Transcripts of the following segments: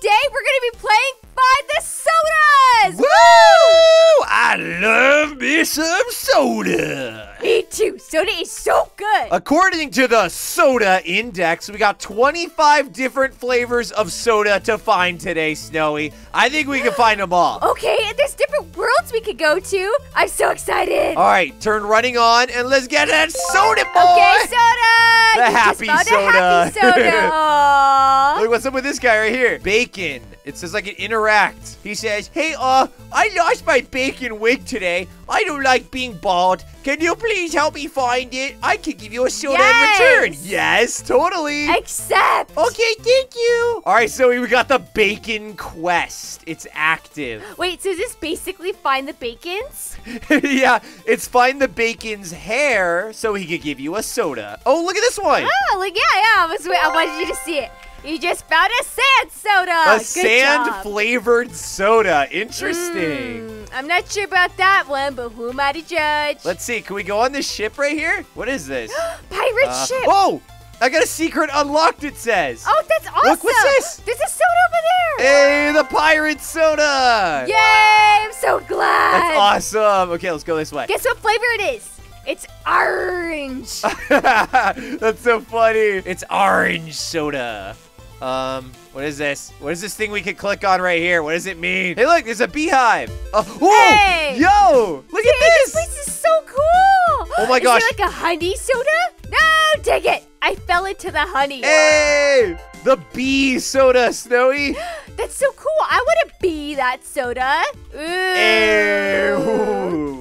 today we're gonna be playing Find the Sodas! Woo! I love me some soda. Me too. Soda is so good. According to the Soda Index, we got 25 different flavors of soda to find today, Snowi. I think we can find them all. okay, and there's different worlds we could go to. I'm so excited. All right, turn running on and let's get that soda, boy. Okay, soda. The You happy soda. Happy soda. Look, what's up with this guy right here? Bacon. It says I can interact. He says, Hey, uh, I lost my bacon wig today. I don't like being bald. Can you please help me find it? I can give you a soda Yes. in return. Yes, totally. Accept. Okay, thank you. All right, so we got the bacon quest. It's active. Wait, so is this basically find the bacons? yeah, it's find the bacon's hair so he could give you a soda. Oh, look at this one. Oh, like yeah, yeah. I, was, I wanted you to see it. You just found a sand soda. a Good sand job. flavored soda. Interesting. Mm, I'm not sure about that one, but who am I to judge? Let's see. Can we go on this ship right here? What is this? Pirate Uh, ship. Oh, I got a secret unlocked. It says. Oh, that's awesome. Look, what's this? There's a soda over there. Hey, the pirate soda. Yay! I'm so glad. That's awesome. Okay, let's go this way. Guess what flavor it is? It's orange. That's so funny. It's orange soda. Um, what is this? What is this thing we can click on right here? What does it mean? Hey, look, there's a beehive. Oh, whoa! Hey! Yo! Look at this this! place is so cool. Oh my Is gosh. it like a honey soda? No, dig it. I fell into the honey. Hey! The bee soda, Snowi. That's so cool. I want to be that soda. Ooh.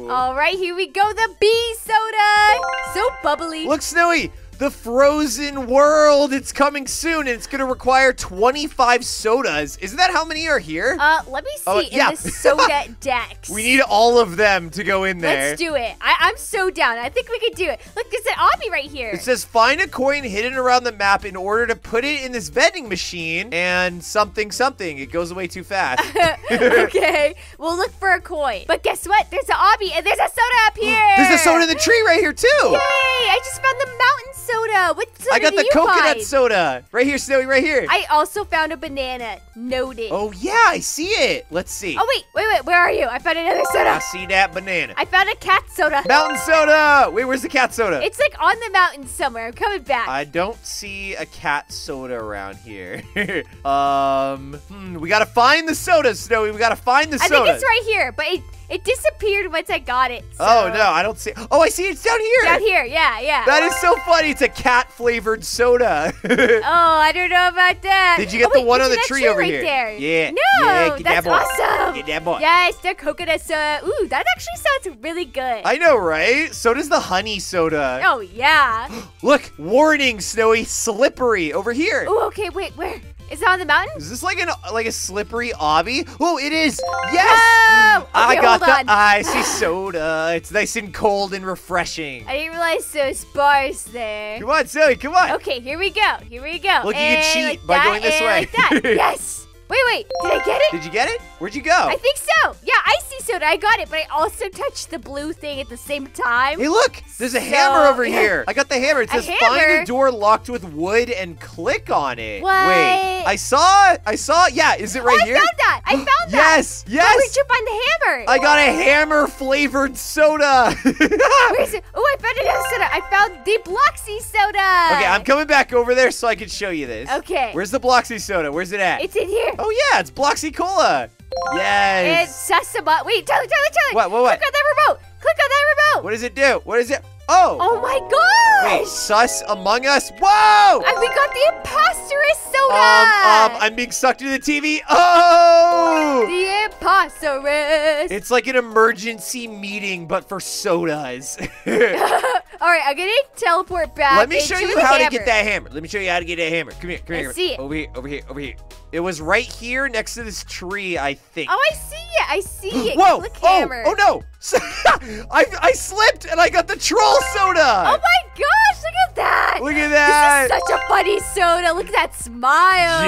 Ew. All right, here we go. The bee soda. So bubbly. Look, Snowi, the frozen world. It's coming soon, and it's gonna require 25 sodas. Isn't that how many are here? Uh, let me see Oh, in yeah. the soda decks. we need all of them to go in there. Let's do it. I, I'm so down. I think we could do it. Look, there's an obby right here. It says find a coin hidden around the map in order to put it in this vending machine and something something. It goes away too fast. okay, we'll look for a coin. But guess what? There's an obby and there's a soda up here. There's a soda in the tree right here too. Yay! I just found the mountain soda. What soda I got the coconut find? soda right here, Snowi, right here. I also found a banana. Noted. oh yeah, I see it. Let's see. Oh, wait, wait, wait. Where are you? I found another soda. I see that banana. I found a cat soda. Mountain soda. Wait, where's the cat soda? It's like on the mountain somewhere. I'm coming back. I don't see a cat soda around here. um, hmm, we gotta find the soda, Snowi. We gotta find the I soda. I think it's right here, but it, it disappeared once I got it. Oh no, I don't see. Oh, I see it's down here. Down here, yeah, yeah. That is so funny. It's a cat flavored soda. oh, I don't know about that. Did you get Oh, the wait, one on the that tree over right here? There. Yeah. No, Yeah, get that's that awesome. Get that boy. Yes, the coconut soda. Ooh, that actually sounds really good. I know, right? So does the honey soda. oh yeah. Look, warning, Snowi, slippery over here. Oh, okay. Wait, where? Is it on the mountain? Is this like an like a slippery obby? Oh, it is. Yes. Oh, I got the icy soda. It's nice and cold and refreshing. I didn't realize those bars there. Come on, Zoe, come on. Okay, here we go. Here we go. Look, you can cheat like by that, going this and way. Like that. yes. Wait, wait. Did I get it? Did you get it? Where'd you go? I think so. Yeah, icy soda. I got it, but I also touched the blue thing at the same time. Hey, look! There's a So- hammer over here. I got the hammer. It A says find a door locked with wood and click on it. What? Wait, I saw. I saw. Yeah, is it right oh, here? I found that. I found that. Yes, yes. where'd you find the hammer? I got a hammer flavored soda. Where is it? Oh, I found another soda. I found the Bloxy soda. okay, I'm coming back over there so I can show you this. Okay. Where's the Bloxy soda? Where's it at? It's in here. oh yeah, it's Bloxy Cola. Yes. It's Sesama. Wait, Tyler, Tyler, Tyler. What, what, what? Click on that remote. Click on that remote. what does it do? What is it? Oh. Oh my gosh. Wait, sus among us. Whoa. And we got the imposterous soda. Um, um, I'm being sucked into the TV. Oh! the imposterous. It's like an emergency meeting, but for sodas. All right, I'm gonna teleport back. Let me show you how to get that hammer. Let me show you how to get that hammer. Come here, come here. Let's here. see it. Over here, over here, over here. It was right here next to this tree, I think. Oh, I see it. I see it. Whoa! Click Oh, hammer. oh no! I, I slipped and I got the troll oh, soda. Oh my gosh! Look at that. Look at that! This is such a funny soda. Look at that smile.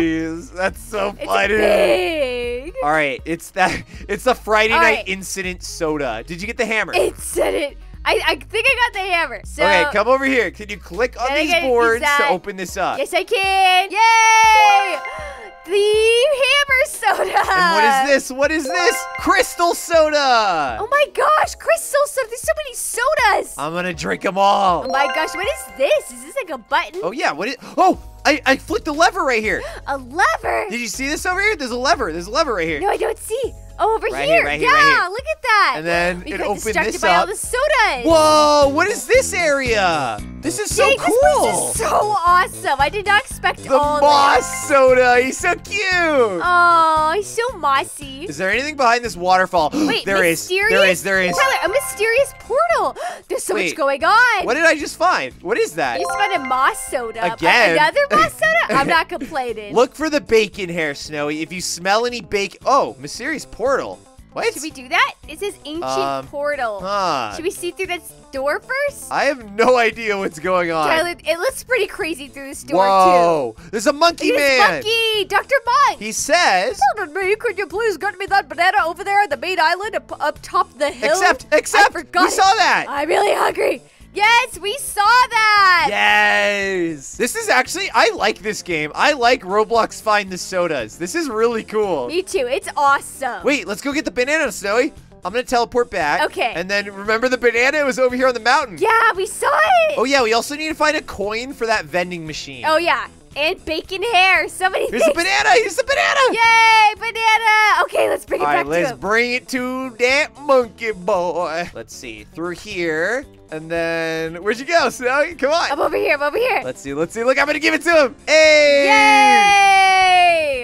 Jeez, that's so funny. It's big. All right, it's that. It's the Friday All night right. incident soda. Did you get the hammer? It said it. I, I think I got the hammer. So okay, come over here. Can you click on these a boards to open this up? Yes, I can. Yay! the hammer soda. And what is this? What is this? Crystal soda. Oh my gosh, crystal soda. There's so many sodas. I'm gonna drink them all. oh my gosh, what is this? Is this like a button? Oh yeah, what is? Oh, I I flicked the lever right here. A lever? Did you see this over here? There's a lever. There's a lever right here. No, I don't see. Oh, over Right here. here, right here, yeah, right here. look at that. And then we it opened this by all up. the sodas. Whoa! What is this area? This is so Dang, cool. This is so awesome. I did not expect the all moss soda. He's so cute. Oh, he's so mossy. Is there anything behind this waterfall? Wait, there is. There is. There is. Tyler, a mysterious portal. There's so Wait, much going on. What did I just find? What is that? You just found a moss soda. Again? Another moss soda? I'm not complaining. Look for the bacon hair, Snowi. If you smell any bacon. Oh, mysterious portal. What? Should we do that? It says ancient Um, portal. Huh. Should we see through this door first? I have no idea what's going on. Tyler, it looks pretty crazy through this door Whoa! There's a too. monkey It man. Monkey, Dr. Monk. He says. Pardon me, could you please get me that banana over there on the main island up, up top the hill? Except, except, we it. saw that. I'm really hungry. Yes, we saw that. Yes! This is actually, I like this game. I like Roblox Find the Sodas. This is really cool. Me too. It's awesome. Wait, let's go get the banana, Snowi. I'm gonna teleport back. Okay. And then remember the banana? It was over here on the mountain. Yeah, we saw it. Oh yeah, we also need to find a coin for that vending machine. Oh, yeah. And bacon hair. So many Here's the things. banana! Here's the banana! Yay, banana. Okay, let's bring it All back right, to let's him. bring it to that monkey boy. Let's see, through here, and then where'd you go, Snowi? Come on. I'm over here. I'm over here. Let's see, let's see. Look, I'm gonna give it to him. Hey!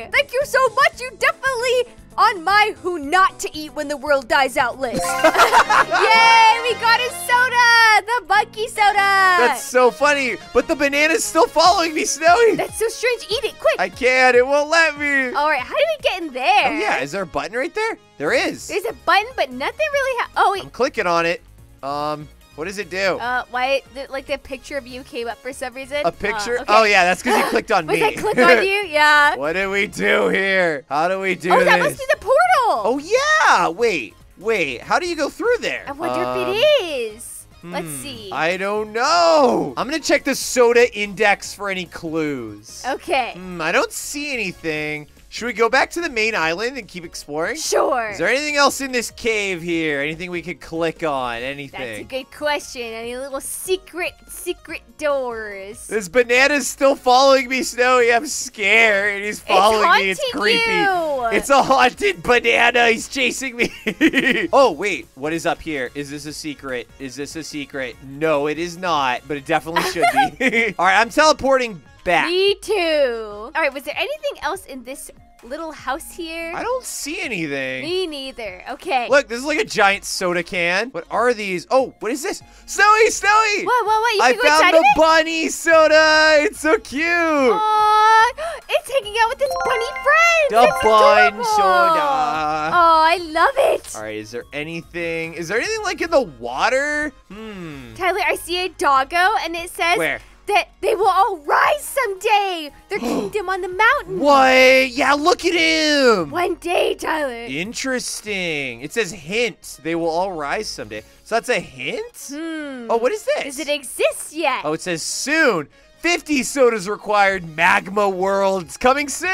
Yay! Thank you so much. You definitely on my who not to eat when the world dies out list. Yay! We got a soda, the monkey soda. That's so funny, but the banana's still following me, Snowi. That's so strange. Eat it quick. I can't. It won't let me. All right, how do we get in there? Oh yeah, is there a button right there? There is. There's a button, but nothing really. Ha- oh wait. I'm clicking on it. Um, what does it do? Uh, why? The, like the picture of you came up for some reason. a picture? Uh, okay. Oh yeah, that's because you clicked on Was me. I click on you? Yeah. what do we do here? How do we do oh, this? that must be the portal. Oh yeah. Wait, wait. How do you go through there? I wonder Um, if it is. Let's hmm, see. I don't know. I'm gonna check the soda index for any clues. okay. Hmm, I don't see anything. Should we go back to the main island and keep exploring? Sure. Is there anything else in this cave here? Anything we could click on? Anything? That's a good question. Any little secret, secret doors? This banana's still following me, Snowi. I'm scared. He's following me. It's creepy. you. It's a haunted banana. He's chasing me. oh, wait. What is up here? Is this a secret? Is this a secret? No, it is not, but it definitely should be. All right, I'm teleporting back. Me too. All right, was there anything else in this little house here? I don't see anything. Me neither. Okay. Look, this is like a giant soda can. What are these? Oh, what is this? Snowi, Snowi! What, what, what? You I found the bunny soda. It's so cute. Aww, it's hanging out with its bunny friend. The It's bun adorable. soda. Oh, I love it. All right, is there anything? Is there anything like in the water? Hmm. Tyler, I see a doggo, and it says Where? That they will all rise someday. Their kingdom on the mountain. What? Yeah, look at him. One day, Tyler. Interesting. It says hint. They will all rise someday. So that's a hint? Hmm. Oh, what is this? Does it exist yet? Oh, it says soon. 50 sodas required. Magma World's coming soon.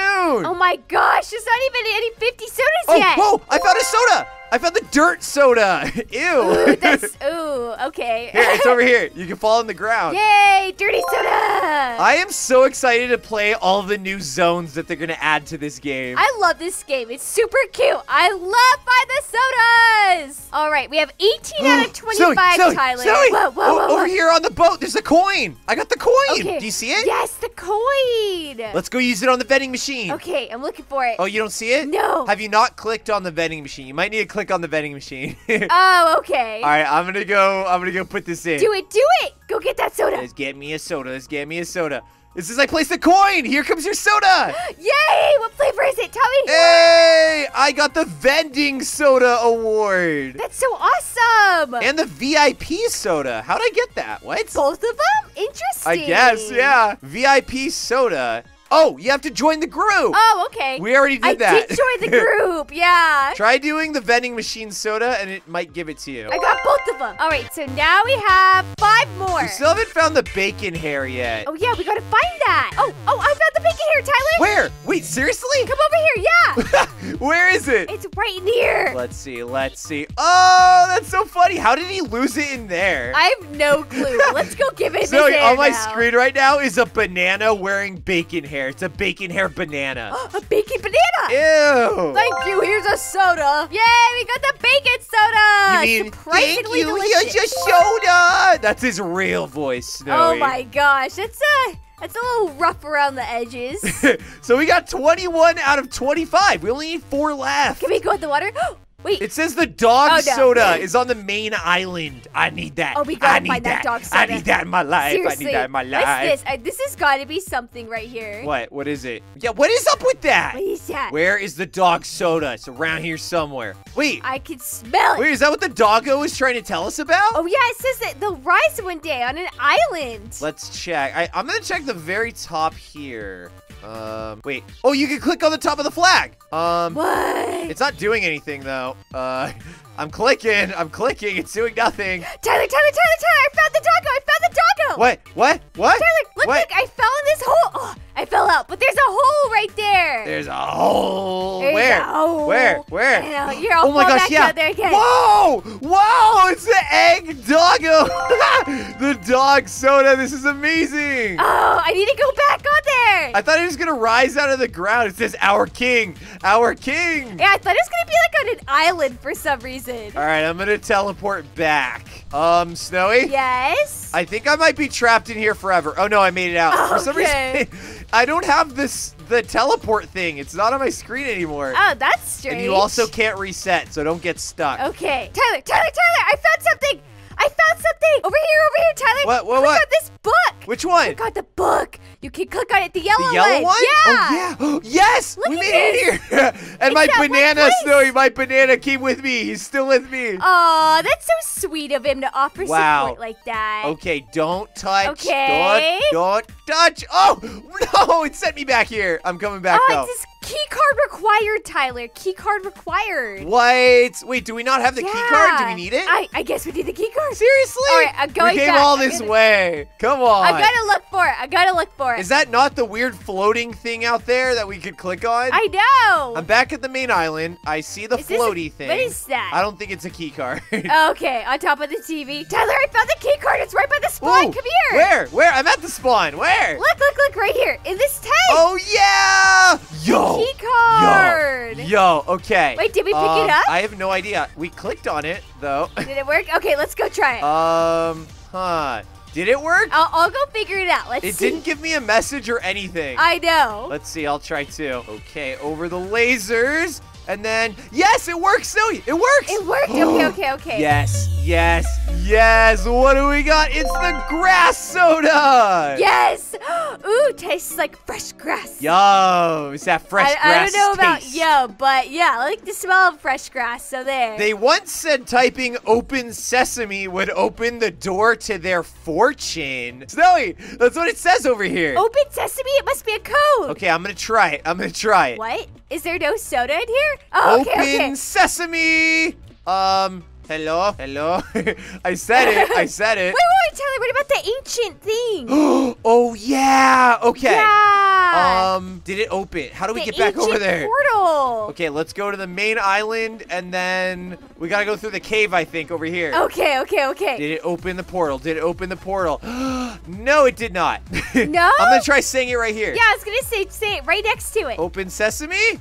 Oh my gosh, there's not even any 50 sodas Oh, yet. whoa! I found a soda. I found the dirt soda. Ew. Ooh, that's ooh, okay. here, it's over here. You can fall on the ground. Yay, dirty soda! I am so excited to play all the new zones that they're gonna add to this game. I love this game. It's super cute. I love Find the Sodas. All right, we have 18 out of 25, Zoe, Zoe, Tyler. Zoe, Whoa, whoa, oh, o- whoa, over whoa. here on the boat, there's a coin. I got the coin. Okay. Do you see it? Yes, the coin. Let's go use it on the vending machine. Okay, I'm looking for it. Oh, you don't see it? No. Have you not clicked on the vending machine? You might need to click on the vending machine. Oh, okay. All right, I'm gonna go. I'm gonna go put this in. Do it, do it. Go get that soda. Let's get me a soda. Let's get me a soda. This is I place the coin. Here comes your soda. Yay! What flavor is it? Tell me. Hey, I got the vending soda award That's so awesome. and the VIP soda. How'd I get that? What? Both of them? Interesting. I guess, yeah. VIP soda. Oh, you have to join the group. Oh, okay. we already did I that. did join the group. Yeah. Try doing the vending machine soda, and it might give it to you. I got both of them. All right, so now we have five more. We still haven't found the bacon hair yet. Oh yeah, we gotta find that. Oh, oh, I found the bacon hair, Tyler. Where? Wait, seriously? Come over here. Yeah, Where is it? it's right in here. Let's see, let's see. Oh, that's so funny. How did he lose it in there? I have no clue. Let's go give it so his hair on my now. screen right now is a banana wearing bacon hair. It's a bacon hair banana. a bacon banana. Ew. Thank you. Here's a soda. Yay, we got the bacon soda. you mean, Surprisingly thank you, delicious. here's your soda. That's his real voice, Snowi. Oh my gosh, It's a that's a little rough around the edges. so we got 21 out of 25. We only need four left. Can we go in the water? Wait. It says the dog Oh, no. soda is on the main island. I need that. Oh, we gotta I need find that dog soda. I need that in my life. Seriously, I need that in my life. what's this? I, this has got to be something right here. What? What is it? Yeah, what is up with that? What is that? Where is the dog soda? It's around here somewhere. Wait, I can smell it. wait, is that what the doggo is trying to tell us about? Oh yeah, it says that they'll rise one day on an island. Let's check. I, I'm gonna check the very top here. Um, wait. Oh, you can click on the top of the flag. Um, what? it's not doing anything though. Uh, I'm clicking. I'm clicking. It's doing nothing. Tyler, Tyler, Tyler, Tyler! I found the doggo! I found the doggo! What? What? What? Tyler, look, what? look! I fell in this hole. Oh, I fell out, but there's a hole right there. There's a hole. There's Where? a hole. Where? Where? Know. Here, I'll oh my gosh, back yeah. there again. Whoa! Whoa! It's the egg doggo. the dog soda. This is amazing. Oh, I need to go back on there. I thought it was gonna rise out of the ground. It says "Our King, Our King." yeah, I thought it was gonna be like on an island for some reason. All right, I'm gonna teleport back. Um, Snowi. Yes. I think I might be trapped in here forever. Oh no, I made it out. For some Okay. reason, I don't have this the teleport thing. It's not on my screen anymore. oh, that's strange. and you also can't reset, so don't get stuck. Okay, Tyler, Tyler, Tyler! I found something. I found something over here, over here, Tyler. What, what, oh Click what? on this book. Which one? Oh I got the book. You can click on it. The yellow, The yellow one? Yeah. Oh, yeah. yes! Look we made it here! and my It's one banana. Snowi, my banana came with me. He's still with me. Aw, that's so sweet of him to offer Wow. support like that. Okay, don't touch. Okay. Don't, don't touch. Oh, no, it sent me back here. I'm coming back, Oh, though. Key card required, Tyler. Key card required. What? Wait, do we not have the key card? Do we need it? I, I guess we need the key card. Seriously? All right, uh, I'm going We came back. all this gonna- way. Come on. I gotta look for it. I gotta look for it. Is that not the weird floating thing out there that we could click on? I know. I'm back at the main island. I see the Is this a- floaty thing. what is that? I don't think it's a key card. Okay, on top of the TV. Tyler, I found the key card. It's right by the spawn. Ooh, Come here. Where? Where? I'm at the spawn. Where? Look, look, look, right here. In this tank. Oh yeah! Yo. key card. Yo. Yo. Okay. Wait, did we pick it Um, up? I have no idea. We clicked on it though. Did it work? Okay, let's go try it. um. Huh. Did it work? I'll, I'll go figure it out. Let's see. It see. didn't give me a message or anything. I know. Let's see. I'll try too. Okay. Over the lasers. And then, yes, it works, Zoe. It works. It worked. Okay, okay, okay. Yes, yes, yes. What do we got? It's the grass soda. Yes. Ooh, tastes like fresh grass. Yo, is that fresh I, I don't know about yo, but yeah, I like the smell of fresh grass. So there. They once said typing open sesame would open the door to their fortune. Snowi, that's what it says over here. Open sesame. It must be a code. Okay, I'm gonna try it. I'm gonna try it. What? Is there no soda in here? Oh, okay, open okay. sesame. Um, hello, hello. I said it. I said Wait, it. wait, wait, Tyler. What about the ancient thing? oh yeah. Okay. Yeah. Um, did it open? How do we the get back over there? Portal. Okay, let's go to the main island, and then we gotta go through the cave, I think, over here. Okay, okay, okay. Did it open the portal? Did it open the portal? no, it did not. No? I'm gonna try saying it right here. yeah, I was gonna say say it right next to it. Open sesame?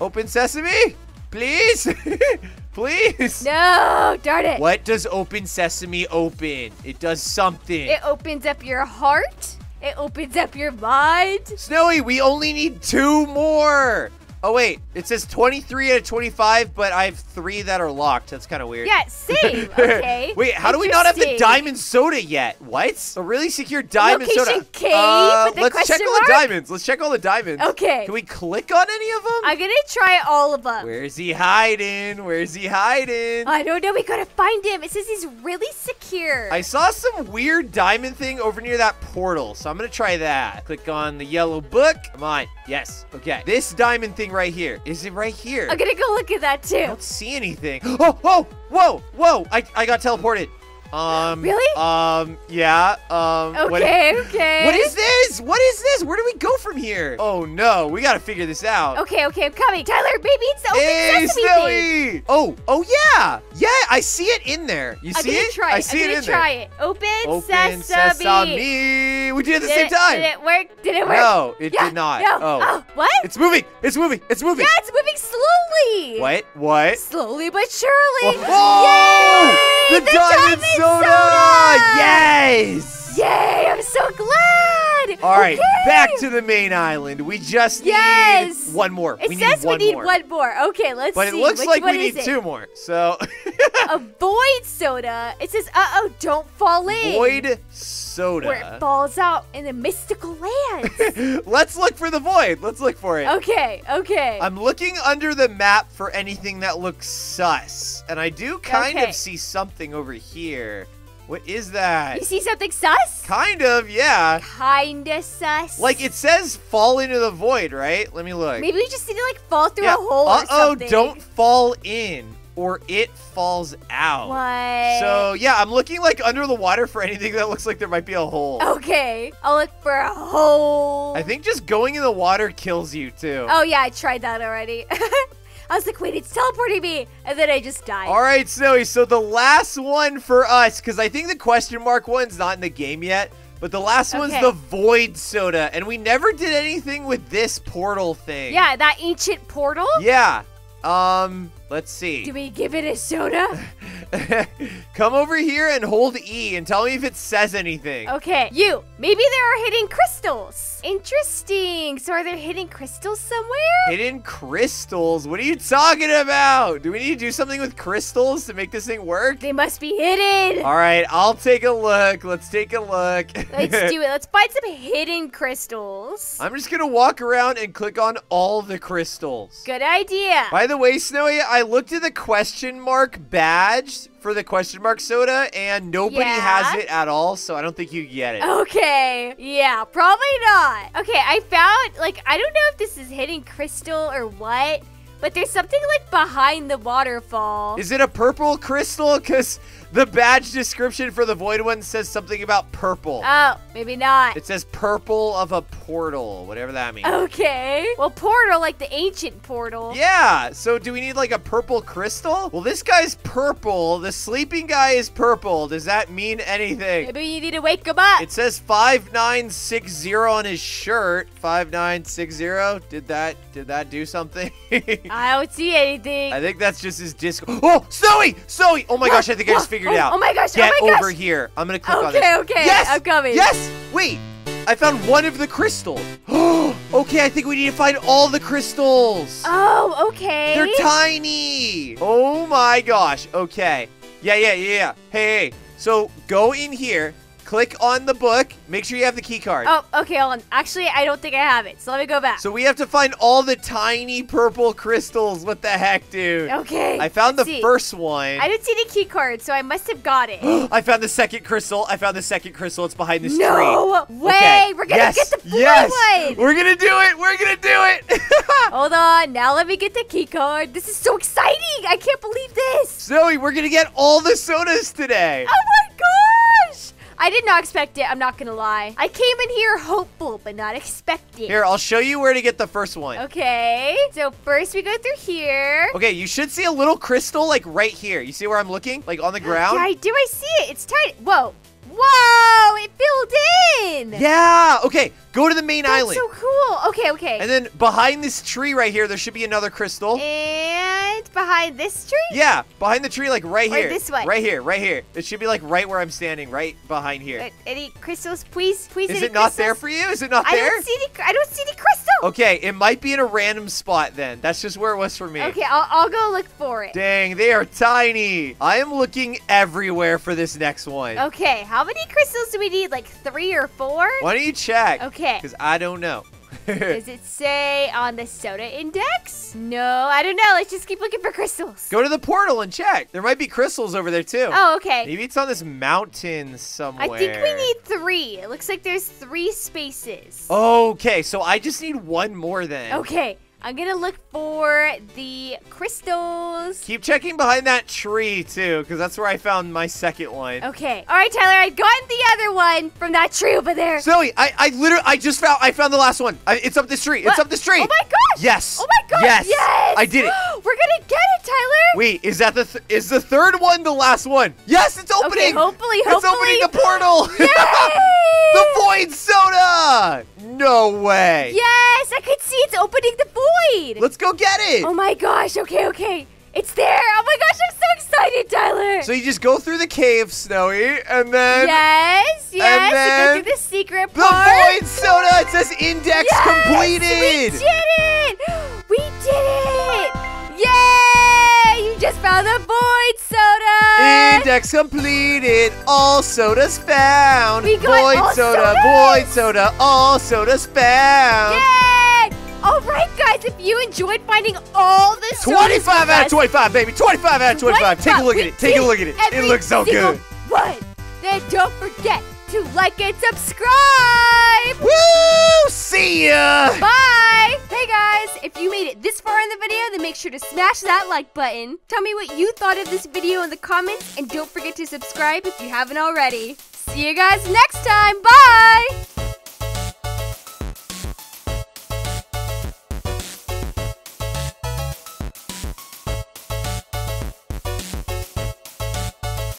Open sesame? Please? Please? No, darn it. What does open sesame open? It does something. It opens up your heart. It opens up your mind. Snowi, we only need two more. Oh, wait. It says 23 out of 25, but I have three that are locked. That's kind of weird. Yeah, same. Okay. Wait, how do we not have the diamond soda yet? What? A really secure diamond Location soda. cave Uh, let's check question all the diamonds. Let's check all the diamonds. Okay. Can we click on any of them? I'm gonna try all of them. Where's he hiding? Where's he hiding? I don't know. We gotta find him. It says he's really secure. I saw some weird diamond thing over near that portal, so I'm gonna try that. Click on the yellow book. Come on. Yes. Okay. This diamond thing right here. Is it right here? I'm gonna go look at that I too. don't see anything. Oh, oh, whoa, whoa. I, I got teleported. Um. Really? Um. Yeah. Um. what- Okay, okay. what is this? What is this? Where do we go from here? Oh no, we gotta figure this out. Okay, okay, I'm coming. Tyler, baby, it's the open Hey, sesame thing. Snowi! Oh, oh yeah, yeah. I see it in there. You I'm see gonna it? try it. I see I'm it gonna in try there. it. Open, Open sesame. sesame. We did it at the Did same it, time. Did it work? Did it work? No, it Yeah, did not. No. Oh. what? It's moving. It's moving. It's moving. yeah, it's moving slowly. What? What? Slowly but surely. Whoa! Yay! The, diamond, soda! Yes! Yay! I'm so glad. All right, Okay. back to the main island. We just Yes. need one more. It we says need one we need more. one more. Okay, let's But see. it looks Which like we need it? two more. So, avoid soda. It says, "Uh oh, don't fall in." void soda. Where it falls out in the mystical lands. Let's look for the void. Let's look for it. okay, okay. I'm looking under the map for anything that looks sus. And I do kind Okay. of see something over here. What is that? you see something sus? Kind of, yeah. Kinda sus. Like it says fall into the void, right? Let me look. Maybe we just need to like fall through yeah. a hole or Uh-oh, something. don't fall in or it falls out. What? So, yeah, I'm looking like under the water for anything that looks like there might be a hole. Okay, I'll look for a hole. I think just going in the water kills you too. Oh yeah, I tried that already. I was like, wait, it's teleporting me, and then I just died. All right, Snowi. So the last one for us, because I think the question mark one's not in the game yet, but the last one's Okay. the Void Soda, and we never did anything with this portal thing. Yeah, that ancient portal. Yeah. Um. Let's see. Do we give it a soda? Come over here and hold E and tell me if it says anything. Okay, you. Maybe there are hidden crystals. Interesting. So are there hidden crystals somewhere? Hidden crystals? What are you talking about? Do we need to do something with crystals to make this thing work? They must be hidden. All right, I'll take a look. Let's take a look. Let's do it. Let's find some hidden crystals. I'm just gonna walk around and click on all the crystals. Good idea. By the way, Snowi, I looked at the question mark badge for the question mark soda, and nobody Yeah? has it at all, so I don't think you get it. Okay. Yeah, probably not. Okay, I found, like, I don't know if this is hidden crystal or what, but there's something, like, behind the waterfall. Is it a purple crystal? Because the badge description for the void one says something about purple. oh, maybe not. it says purple of a portal, whatever that means. Okay. Well, portal, like the ancient portal. Yeah, so do we need like a purple crystal? Well, this guy's purple. The sleeping guy is purple. Does that mean anything? Maybe you need to wake him up. It says 5960 on his shirt. 5960. Did that did that do something? I don't see anything. I think that's just his disc. Oh, Snowi! Snowi! Oh my gosh, I think I just figured it Oh, out. oh my gosh, oh Get my gosh. over here. I'm gonna click on this. Okay, okay, Yes! I'm coming. Yes! Wait! I found one of the crystals. okay, I think we need to find all the crystals. Oh, okay. They're tiny. Oh my gosh. Okay. Yeah, yeah, yeah, yeah. Hey, hey. So go in here, click on the book. Make sure you have the key card. Oh, okay, hold on. Actually, I don't think I have it, so let me go back. So we have to find all the tiny purple crystals. What the heck, dude? okay. I found the see. first one. I didn't see the key card, so I must have got it. I found the second crystal. I found the second crystal. It's behind this tree. no way! Okay. We're gonna yes. get the fourth yes. one. We're gonna do it. We're gonna do it. Hold on. Now let me get the key card. This is so exciting! I can't believe this. Zoe, we're gonna get all the sodas today. Oh my gosh! I did not expect it. I'm not gonna lie. I came in here hopeful, but not expecting. Here, I'll show you where to get the first one. Okay. So first we go through here. Okay, you should see a little crystal like right here. You see where I'm looking? Like on the ground? Yeah, I do. I see it. It's tiny. Whoa. Whoa! It filled in. Yeah. Okay, go to the main That's island. so cool. Okay, okay. and then behind this tree right here, there should be another crystal. And behind this tree? yeah, behind the tree, like right Or here. this way? Right here, right here. It should be like right where I'm standing, right behind here. Uh, Any crystals, please? Please, Is any it not there for you? Is it not I there? don't see any. I don't see any crystals. Okay, it might be in a random spot then. That's just where it was for me. Okay, I'll, I'll go look for it. Dang, they are tiny. I am looking everywhere for this next one. Okay, how many crystals do we need? Like three or four? Why don't you check? Okay. Because I don't know. Does it say on the soda index? No, I don't know. Let's just keep looking for crystals. Go to the portal and check. There might be crystals over there too. Oh, okay. Maybe it's on this mountain somewhere. I think we need three. It looks like there's three spaces. Okay, so I just need one more then. Okay, I'm gonna look for the crystals. Keep checking behind that tree too, because that's where I found my second one. Okay. All right, Tyler. I got the other one from that tree over there. Zoe, I, I literally, I just found, I found the last one. I, it's up this tree. It's up this tree. Oh my gosh. Yes. Oh my gosh. Yes. Yes. I did it. We're gonna get it, Tyler. Wait, is that the th- is the third one the last one? Yes, it's opening. Okay, hopefully, It's hopefully. opening the portal. Yay! the void soda. No way. Yes, I could see it's opening the void. Let's go get it. Oh my gosh. Okay, okay. It's there. Oh my gosh, I'm so excited, Tyler. So you just go through the cave, Snowi, and then yes, yes. you then go through the secret part. the void soda. It says index Yes, completed. We did it! We did it! Yay! You just found the void soda! Index completed. All sodas found. We got void all soda. sodas. Void soda. All sodas found. Yay! All right, guys, if you enjoyed finding all the sodas 25 out of 25, baby. 25 out of 25. Take a look at it. Take a look at it. It looks so good. One. Then don't forget to like and subscribe. Woo! See ya! Bye! Hey guys, if you made it this far in the video, then make sure to smash that like button. Tell me what you thought of this video in the comments, and don't forget to subscribe if you haven't already. See you guys next time. Bye!